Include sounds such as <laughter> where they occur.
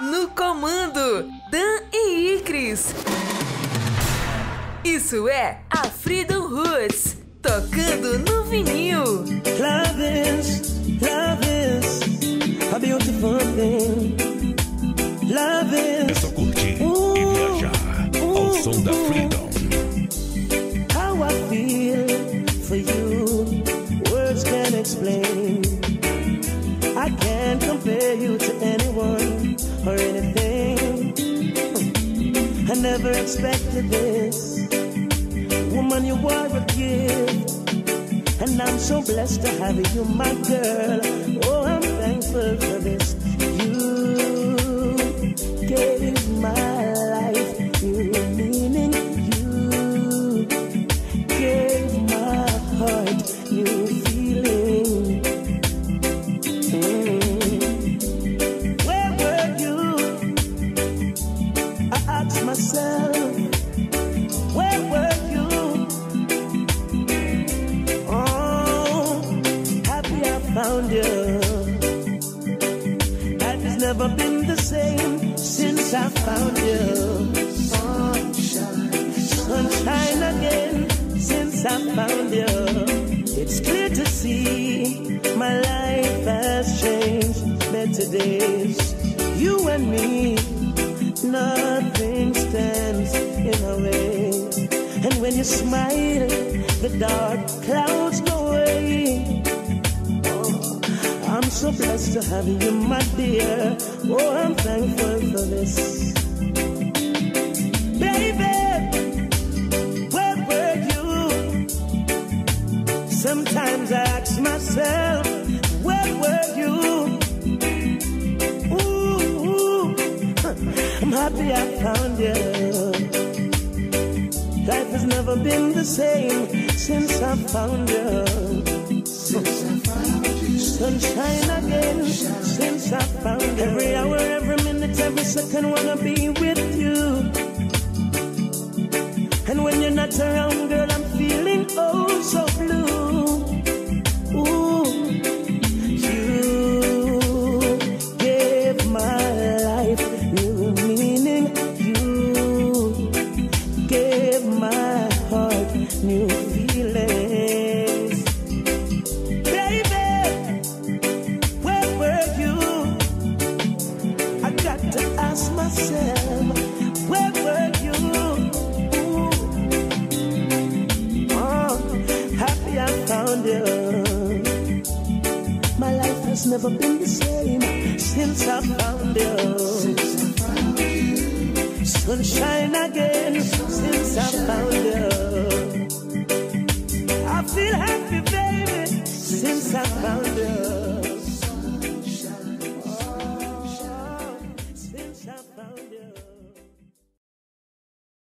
No comando, Dan e Icris. Isso é a Freedom Roots, tocando no vinil. Love is, love is a beautiful thing. Never expected this. Woman, you are a gift. And I'm so blessed to have you, my girl. Oh, I found you. Life has never been the same since I found you. Sunshine, sunshine again since I found you. It's clear to see my life has changed. Better days, you and me, nothing stands in our way. And when you smile, the dark clouds so blessed to have you, my dear. Oh, I'm thankful for this. Baby, where were you? Sometimes I ask myself, where were you? Ooh, <laughs> I'm happy I found you. Life has never been the same since I found you. Since I found you. Sunshine I found. Every hour, every minute, every second, wanna be with you. And when you're not around, girl, I'm feeling oh you. My life has never been the same since I found you. Sunshine again